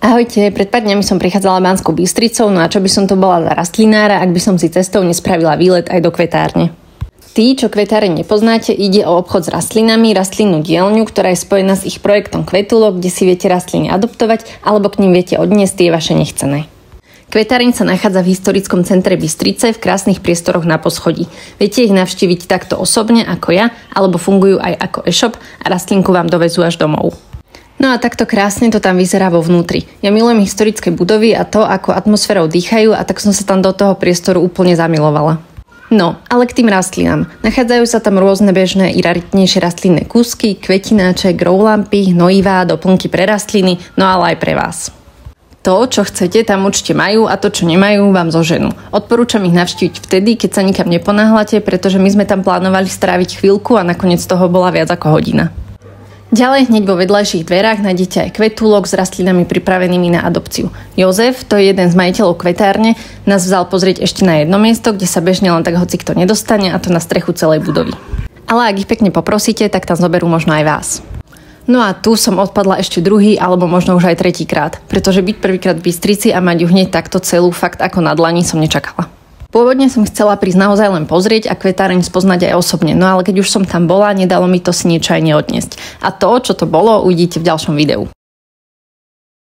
Ahojte, pred pár dňami som prichádzala Banskou Bystricou, no a čo by som to bola za rastlinára, ak by som si cestou nespravila výlet aj do kvetárne. Tí, čo kvetáre nepoznáte, ide o obchod s rastlinami, rastlinnú dielňu, ktorá je spojená s ich projektom Kvetulo, kde si viete rastliny adoptovať alebo k ním viete odniesť tie vaše nechcené. Kvetáreň sa nachádza v historickom centre Bystrice v krásnych priestoroch na poschodí. Viete ich navštíviť takto osobne ako ja, alebo fungujú aj ako e-shop a rastlinku vám dovezú až domov. No a takto krásne to tam vyzerá vo vnútri. Ja milujem historické budovy a to, ako atmosférou dýchajú a tak som sa tam do toho priestoru úplne zamilovala. No, ale k tým rastlinám. Nachádzajú sa tam rôzne bežné i raritnejšie rastlinné kúsky, kvetináče, growlampy, hnojivá, doplnky pre rastliny, no ale aj pre vás. To, čo chcete, tam určite majú a to, čo nemajú, vám zoženú. Odporúčam ich navštíviť vtedy, keď sa nikam neponáhľate, pretože my sme tam plánovali stráviť chvíľku a nakoniec toho bola viac ako hodina. Ďalej hneď vo vedľajších dverách nájdete aj kvetúlok s rastlinami pripravenými na adopciu. Jozef, to je jeden z majiteľov kvetárne, nás vzal pozrieť ešte na jedno miesto, kde sa bežne len tak hoci kto nedostane a to na strechu celej budovy. Ale ak ich pekne poprosíte, tak tam zoberú možno aj vás. No a tu som odpadla ešte druhý alebo možno už aj tretí krát, pretože byť prvýkrát v Bystrici a mať ju hneď takto celú fakt ako na dlani som nečakala. Pôvodne som chcela prísť naozaj len pozrieť a kvetáreň spoznať aj osobne, no ale keď už som tam bola, nedalo mi to si niečo aj neodniesť. A to, čo to bolo, uvidíte v ďalšom videu.